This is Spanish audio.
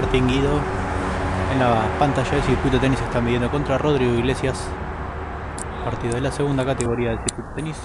Martín En la pantalla del circuito tenis están midiendo contra Rodrigo Iglesias. Partido de la segunda categoría del circuito tenis.